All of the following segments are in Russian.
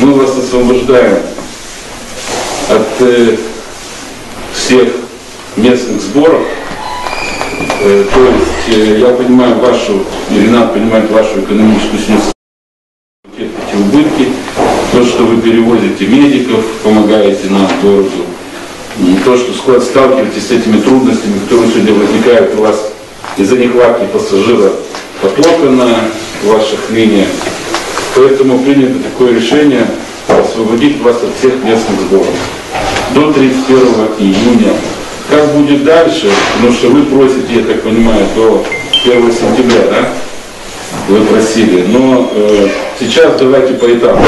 мы вас освобождаем от э, всех местных сборов. Э, то есть э, я понимаю вашу, Ренат понимает вашу экономическую ситуацию, эти убытки, то, что вы перевозите медиков, помогаете нам городу, то, что сталкиваетесь с этими трудностями, которые сегодня возникают у вас из-за нехватки пассажиров потока на ваших линиях. Поэтому принято такое решение освободить вас от всех местных сборов до 31 июня. Как будет дальше, потому что вы просите, я так понимаю, до 1 сентября, да? Вы просили. Но э, сейчас давайте по этапу.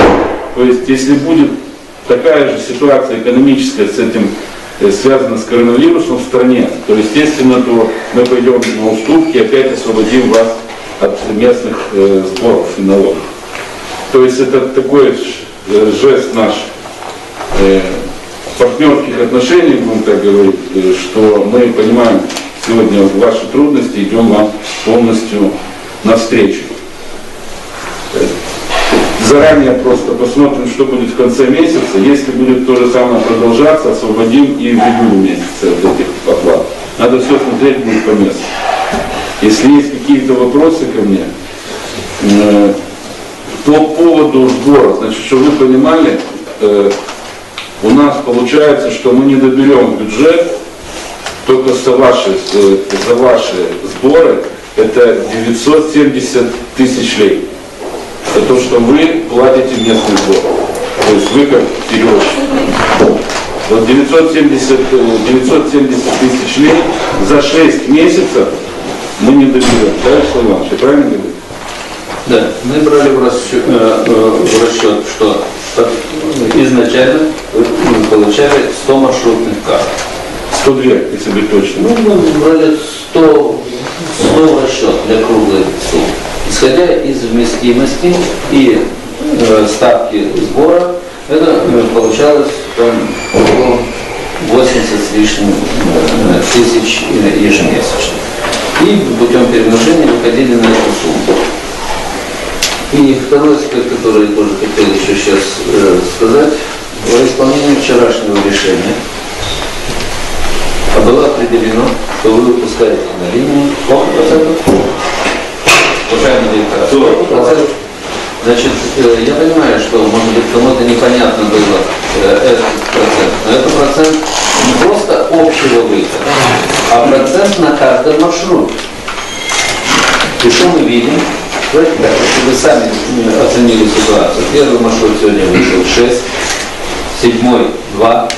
То есть, если будет такая же ситуация экономическая с этим э, связана с коронавирусом в стране, то, естественно, то мы пойдем на уступки, опять освободим вас от местных э, сборов и налогов. То есть это такой э, жест наш э, партнерских отношений, будем так говорить, э, что мы понимаем сегодня ваши трудности, идем вам полностью навстречу. Заранее просто посмотрим, что будет в конце месяца. Если будет то же самое продолжаться, освободим и в июле месяце от этих оплат. Надо все смотреть будет по месту. Если есть какие-то вопросы ко мне, э, по поводу сбора, значит, чтобы вы понимали, э, у нас получается, что мы не доберем бюджет только за ваши, э, за ваши сборы, это 970 тысяч лей. Это то, что вы платите местный сбор. То есть вы как перевозчик. Вот 970, 970 тысяч лей за 6 месяцев мы не доберем. Да, Иванович, правильно говорю? Да, мы брали в расчет, э, в расчет что изначально вы получали 100 маршрутных карт. 102, если быть точным. Ну, мы брали 100, 100 в расчет для круглой суммы. Исходя из вместимости и э, ставки сбора, это э, получалось там, около 80 с лишним э, тысяч ежемесячно. И путем перемножения выходили на эту сумму. И второй аспект, который я тоже хотел еще сейчас э, сказать, во исполнении вчерашнего решения было определено, что вы выпускаете на линию сколько процентов? Уважаемый директор, процентов? Значит, э, я понимаю, что, может быть, кому-то непонятно было э, этот процент, но это процент не просто общего выхода, а процент на каждом маршруте. И что мы видим? Давайте так, чтобы вы сами оценили ситуацию. Первый маршрут сегодня вышел 6, седьмой 2,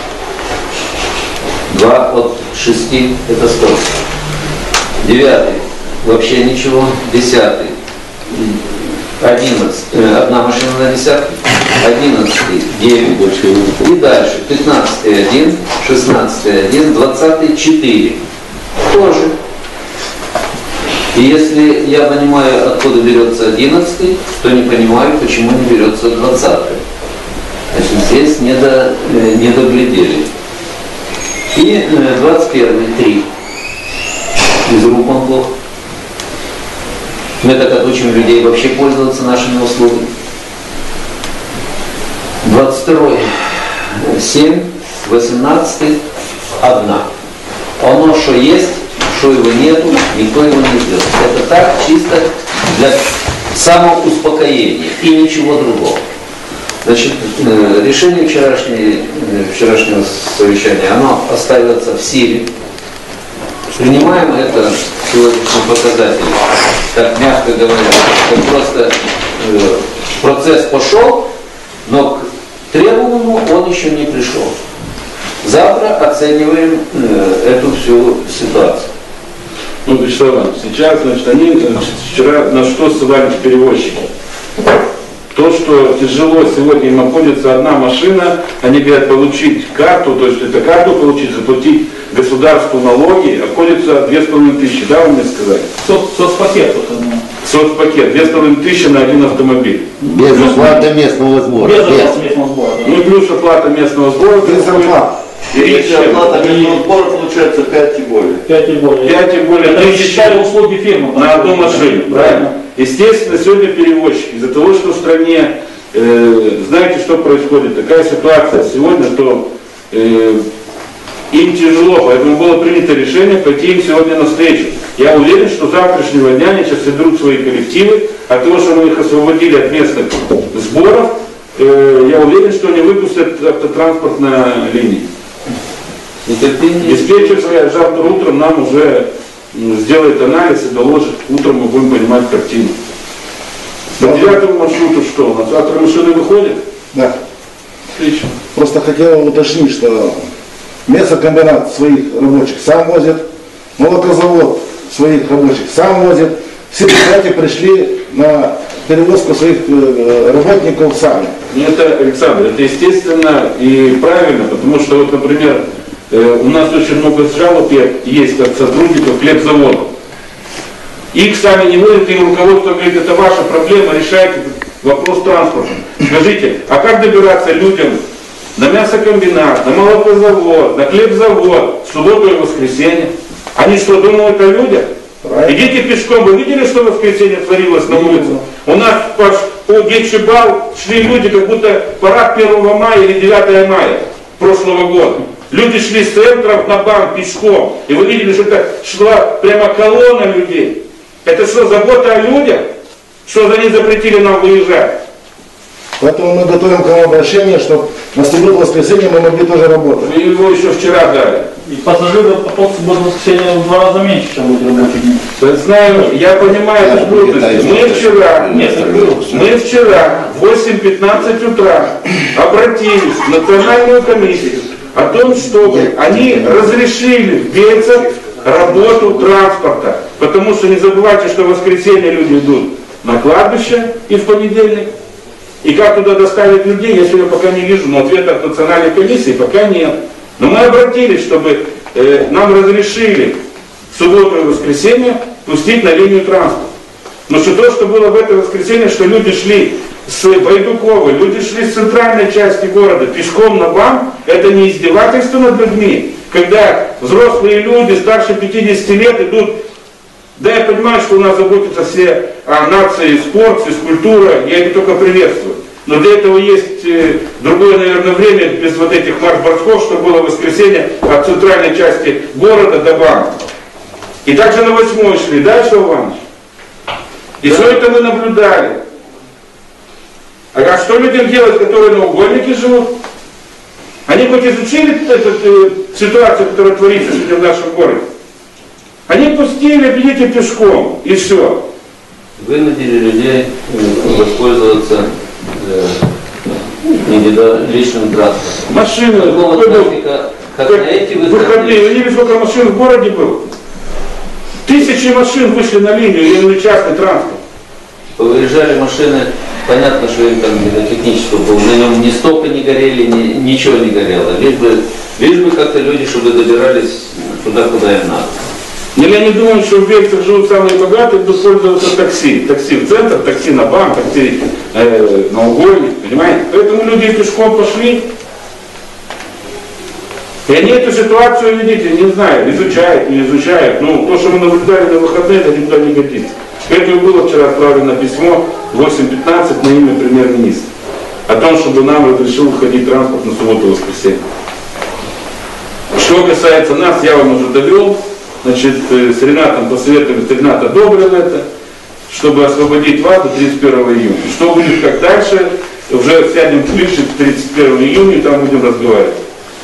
2 от 6 это 100. Девятый вообще ничего, десятый 11, э, одна машина на десятке, 11, 9, и дальше, 15, 1, 16, 1, 20, 4. Тоже. И если я понимаю, откуда берется 11, то не понимаю, почему не берется 20. Значит, здесь не, до, э, не доглядели. И 21, 3. Из рук он плохо. Мы так отучим людей вообще пользоваться нашими услугами. 22 7, 18 1. Оно что есть, что его нету, никто его не сделает. Это так чисто для самоуспокоения и ничего другого. Значит, э, решение вчерашнего, вчерашнего совещания, оно остается в силе. Принимаем это сегодняшний показатель, так мягко говоря, как просто э, процесс пошел, но к требуемому он еще не пришел. Завтра оцениваем э, эту всю ситуацию. Ну, Вячеслав Иванович, сейчас, значит, они значит, вчера на что ссылались перевозчики? То, что тяжело сегодня им обходится одна машина, они говорят, получить карту, то есть это карту получить, заплатить государству налоги, обходится две с половиной тысячи, да, вы мне сказали? Соц, соцпакет. Вот, Соцпакет, две с половиной тысячи на один автомобиль. Без оплаты местного сбора. без Без. оплаты местного сбора. да. Ну и плюс оплата местного сбора. Плюс оплата. Если оплата сбора получается 5 и более. Пять и более. Пять и более Это считали услуги фирмы. на одну машину, правильно? Естественно, сегодня перевозчики, из-за того, что в стране, э, знаете, что происходит. Такая ситуация сегодня, что э, им тяжело, поэтому было принято решение пойти им сегодня навстречу. Я уверен, что с завтрашнего дня они сейчас соберут свои коллективы, от того, что мы их освободили от местных сборов, э, я уверен, что они выпустят автотранспорт на линии. Диспетчер завтра утром нам уже сделает анализ и доложит. Утром мы будем понимать картину. По девятому маршруту что? У нас завтра машины выходят? Да. Отлично. Просто хотел уточнить, что мясокомбинат своих рабочих сам возит, молокозавод своих рабочих сам возит. Все предприятия пришли на перевозку своих э, работников сами. Ну, это, Александр, это естественно и правильно, потому что, вот, например, э, у нас очень много жалоб есть от сотрудников хлебзаводов. Их сами не водят, и руководство говорит, это ваша проблема, решайте вопрос транспорта. Скажите, а как добираться людям на мясокомбинат, на молокозавод, на хлебзавод в субботу и воскресенье? Они что, думают о людях? Правильно. Идите пешком, вы видели, что в воскресенье творилось на улице? У нас по, по Гетчебал шли люди, как будто парад 1 мая или 9 мая прошлого года. Люди шли с центров на банк пешком. И вы видели, что это шла прямо колонна людей. Это что, забота о людях? Что за они запретили нам выезжать? Поэтому мы готовим к вам обращение, чтобы на субботу воскресенье мы могли тоже работать. Вы его еще вчера дали. И пассажиров по субботу воскресенье в два раза меньше, чем будет рабочий день. Я знаю, я понимаю эту трудность. Мы вчера, Нет, мы вчера в 8.15 утра обратились в Национальную комиссию о том, чтобы они разрешили в Бельцах работу транспорта. Потому что не забывайте, что в воскресенье люди идут на кладбище и в понедельник. И как туда доставить людей, я сегодня пока не вижу, но ответа от национальной комиссии пока нет. Но мы обратились, чтобы э, нам разрешили в субботу и воскресенье пустить на линию транспорт. Но что то, что было в это воскресенье, что люди шли с Байдукова, люди шли с центральной части города пешком на БАМ, это не издевательство над людьми, когда взрослые люди старше 50 лет идут да, я понимаю, что у нас заботятся все о нации, спорт, физкультура, я это только приветствую. Но для этого есть э, другое, наверное, время без вот этих марш-бросков, что было в воскресенье от центральной части города до банка. И также на восьмой шли, да, Иван Иванович? И все это мы наблюдали. А что людям делать, которые на угольнике живут? Они хоть изучили эту э, ситуацию, которая творится сегодня в нашем городе? Они пустили, идите пешком, и все. Вынудили людей э, воспользоваться э, индивидуальным личным транспортом. Машины, Такого какой был- трафика, как как эти выходные. Вы выходные, видели, сколько машин в городе было? Тысячи машин вышли на линию, именно частный транспорт. выезжали машины, понятно, что им там гидротехнического было, на нем ни стопы не горели, ни- ничего не горело. Лишь бы, лишь бы как-то люди, чтобы добирались туда, куда им надо. Или они думают, что в Бельцах живут самые богатые, будут пользоваться такси. Такси в центр, такси на банк, такси э, на угольник, понимаете? Поэтому люди пешком пошли. И они эту ситуацию, видите, не знаю, изучают, не изучают. Ну, то, что мы наблюдали на выходные, это никуда не годится. Поэтому было вчера отправлено письмо 8.15 на имя премьер-министра о том, чтобы нам разрешил выходить транспорт на субботу и воскресенье. Что касается нас, я вам уже довел, значит, э, с Ренатом посоветовали, Ренат одобрил это, чтобы освободить вас до 31 июня. Что будет как дальше, уже сядем ближе к 31 июня, там будем разговаривать.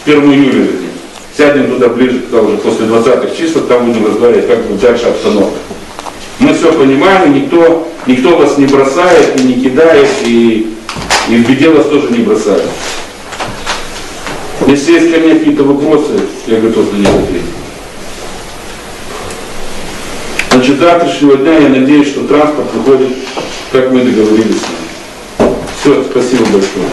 1 июля, вернее. Сядем туда ближе, когда уже после 20 числа, там будем разговаривать, как будет дальше обстановка. Мы все понимаем, никто, никто вас не бросает, и не кидает, и, и в беде вас тоже не бросает. Если есть ко мне какие-то вопросы, я готов на них ответить. Значит, завтрашнего дня я надеюсь, что транспорт выходит, как мы договорились. Все, спасибо большое.